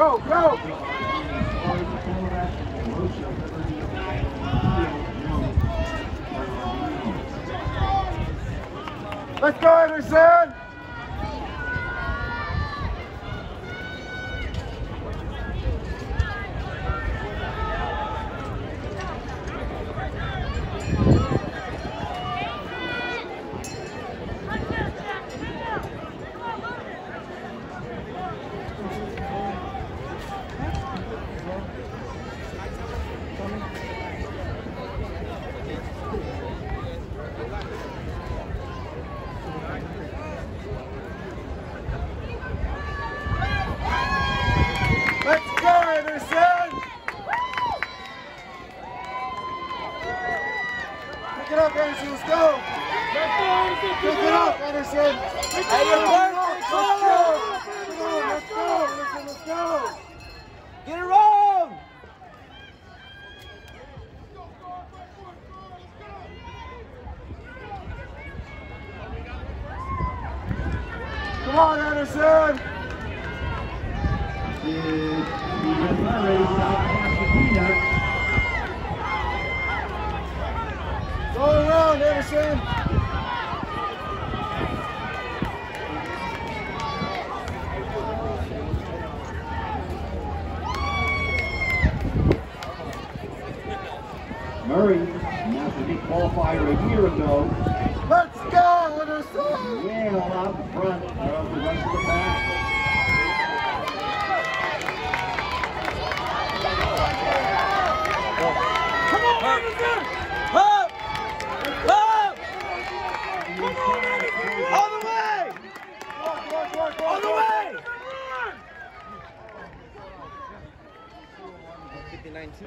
Go, go! Let's go, Anderson! Let's go, Anderson! Pick it up, Anderson. Let's go! Pick it up, Anderson! Hey, you're perfect. Let's go! Let's go! Anderson, let's go! Get it wrong! Come on, Anderson! Go around, Anderson! Murray, National qualifier a year ago, Let's go, Anderson! well out front of the rest of the pack. Up! Up! All the way! All the way! 59 2?